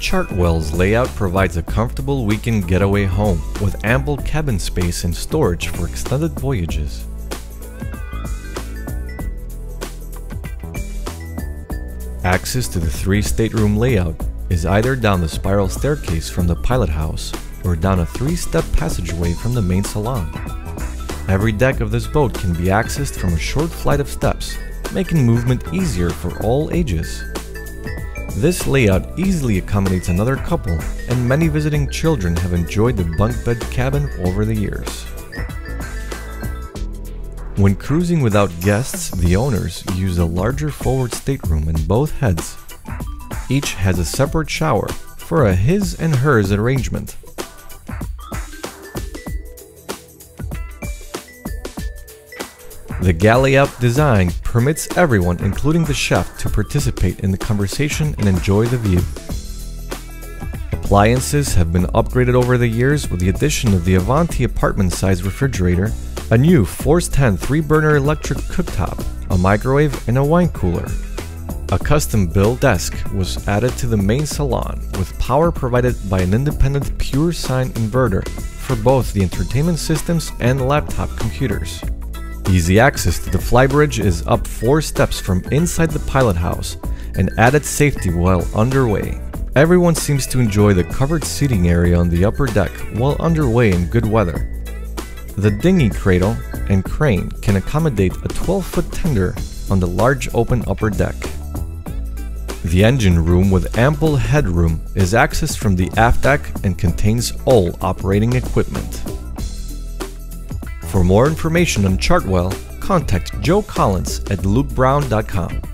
Chartwell's layout provides a comfortable weekend getaway home with ample cabin space and storage for extended voyages. Access to the three stateroom layout is either down the spiral staircase from the pilot house or down a three step passageway from the main salon. Every deck of this boat can be accessed from a short flight of steps, making movement easier for all ages. This layout easily accommodates another couple, and many visiting children have enjoyed the bunk bed cabin over the years. When cruising without guests, the owners use a larger forward stateroom in both heads. Each has a separate shower for a his and hers arrangement. The galley up design permits everyone, including the chef, to participate in the conversation and enjoy the view. Appliances have been upgraded over the years with the addition of the Avanti apartment size refrigerator, a new Force 10 3 burner electric cooktop, a microwave, and a wine cooler. A custom built desk was added to the main salon with power provided by an independent pure sine inverter for both the entertainment systems and laptop computers. Easy access to the flybridge is up four steps from inside the pilot house, and added safety while underway. Everyone seems to enjoy the covered seating area on the upper deck while underway in good weather. The dinghy cradle and crane can accommodate a 12 foot tender on the large open upper deck. The engine room with ample headroom is accessed from the aft deck and contains all operating equipment. For more information on Chartwell, contact Joe Collins at lukebrown.com.